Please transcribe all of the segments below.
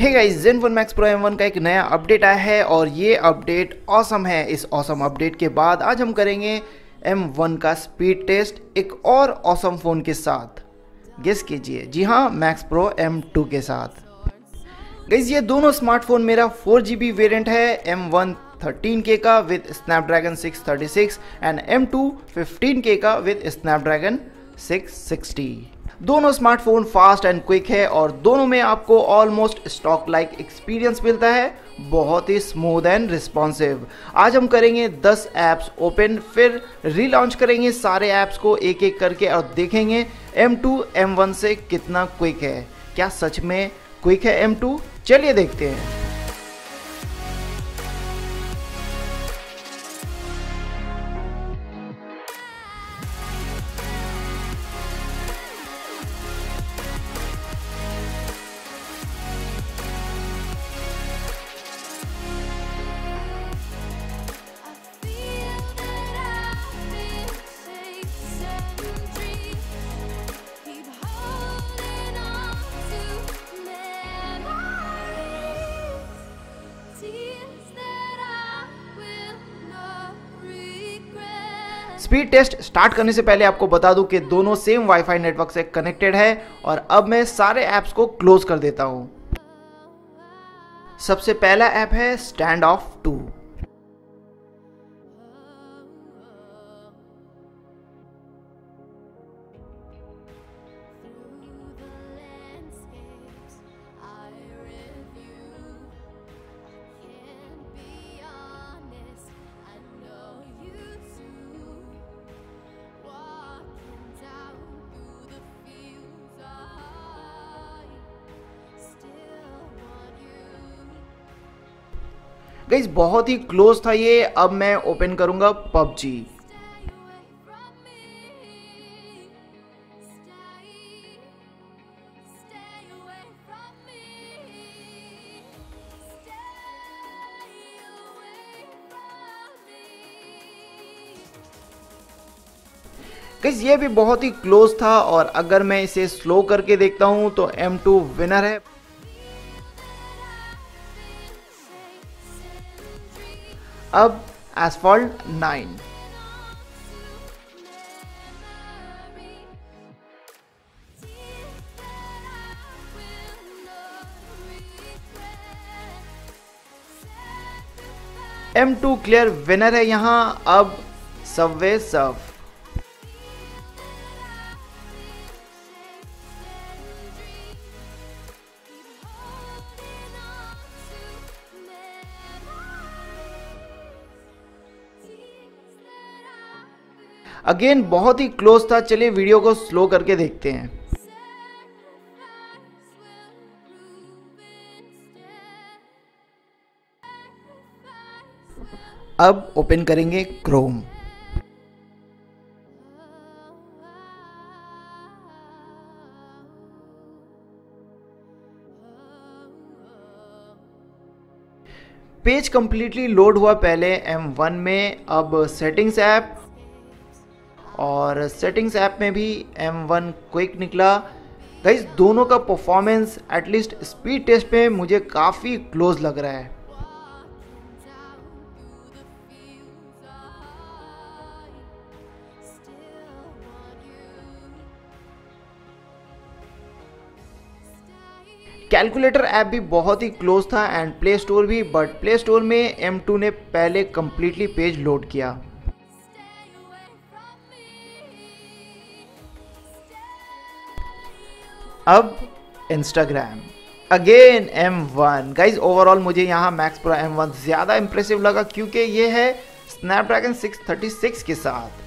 Hey guys Zenfone Max Pro M1 का एक नया अपडेट आया है और ये अपडेट ऑसम है। इस ऑसम अपडेट के बाद आज हम करेंगे M1 का स्पीड टेस्ट एक और ऑसम फ़ोन के साथ। गेस कीजिए। जी हाँ Max Pro M2 के साथ। गाइस ये दोनों स्मार्टफ़ोन मेरा 4GB वेरिएंट है। M1 13K का with Snapdragon 636 and M2 15K का विद Snapdragon 660 दोनों स्मार्टफ़ोन फास्ट एंड क्विक है और दोनों में आपको ऑलमोस्ट स्टॉक लाइक एक्सपीरियंस मिलता है, बहुत ही स्मूथ एंड रिस्पॉन्सिव आज हम करेंगे 10 ऐप्स ओपन फिर रीलॉन्च करेंगे सारे ऐप्स को एक एक करके और देखेंगे M2 M1 से कितना क्विक है। क्या सच में क्विक है M2 चलिए देखते हैं। स्पीड टेस्ट स्टार्ट करने से पहले आपको बता दूँ कि दोनों सेम वाईफाई नेटवर्क से कनेक्टेड है और अब मैं सारे ऐप्स को क्लोज कर देता हूँ। सबसे पहला ऐप है स्टैंड ऑफ़ टू गईज बहुत ही क्लोज था ये। अब मैं ओपन करूँगा पबजी। गईज ये भी बहुत ही क्लोज था और अगर मैं इसे स्लो करके देखता हूँ तो M2 विनर है। अब एसफॉल्ट 9 M2 क्लियर विनर है यहाँ अब सबवे सर्फ अगेन बहुत ही क्लोज था। चलिए वीडियो को स्लो करके देखते हैं। अब ओपन करेंगे क्रोम पेज कंप्लीटली लोड हुआ पहले M1 में। अब सेटिंग्स ऐप और सेटिंग्स ऐप में भी M1 वन क्विक निकला। गाइज़ दोनों का परफॉर्मेंस एटलीस्ट स्पीड टेस्ट में मुझे काफ़ी क्लोज लग रहा है। कैलकुलेटर ऐप भी बहुत ही क्लोज था एंड प्ले स्टोर भी बट प्ले स्टोर में M2 ने पहले कंप्लीटली पेज लोड किया। अब Instagram again M one guys overall मुझे यहाँ मैक्स प्रो एम वन ज़्यादा इंप्रेसिव लगा क्योंकि ये है स्नैपड्रैगन 636 के साथ।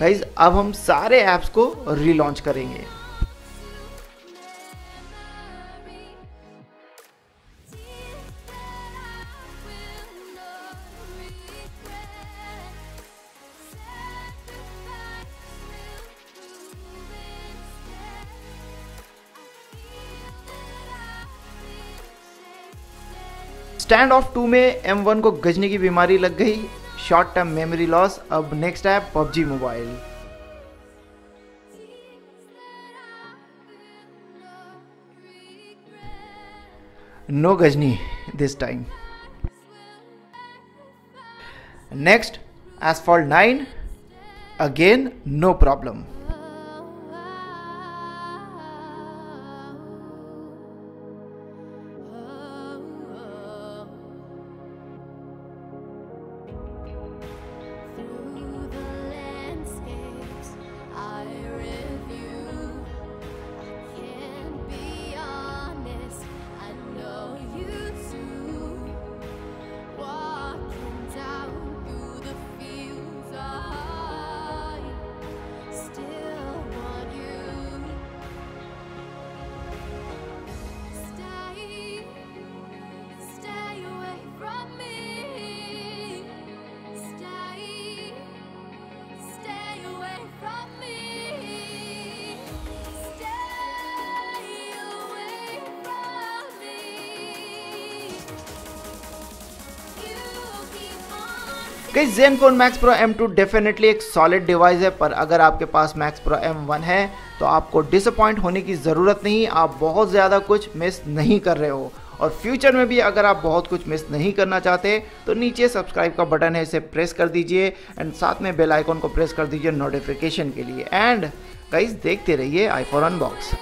गाइज़ अब हम सारे ऐप्स को रिलॉन्च करेंगे। स्टैंड ऑफ़ टू में एम वन को गजने की बीमारी लग गई। शॉर्ट टर्म मेमोरी लॉस अब नेक्स्ट है PUBG mobile no Ghajini this time next Asphalt nine again no problem कई मैक्स प्रो M2 डेफिनेटली एक सॉलिड डिवाइस है, पर अगर आपके पास मैक्स प्रो M1 है तो आपको डिसअपॉइंट होने की ज़रूरत नहीं, आप बहुत ज़्यादा कुछ मिस नहीं कर रहे हो। और फ्यूचर में भी अगर आप बहुत कुछ मिस नहीं करना चाहते तो नीचे सब्सक्राइब का बटन है, इसे प्रेस कर दीजिए एंड साथ में बेल आइकॉन को प्रेस कर दीजिए नोटिफिकेशन के लिए। एंड गाइस, देखते रहिए आई फॉर अनबॉक्स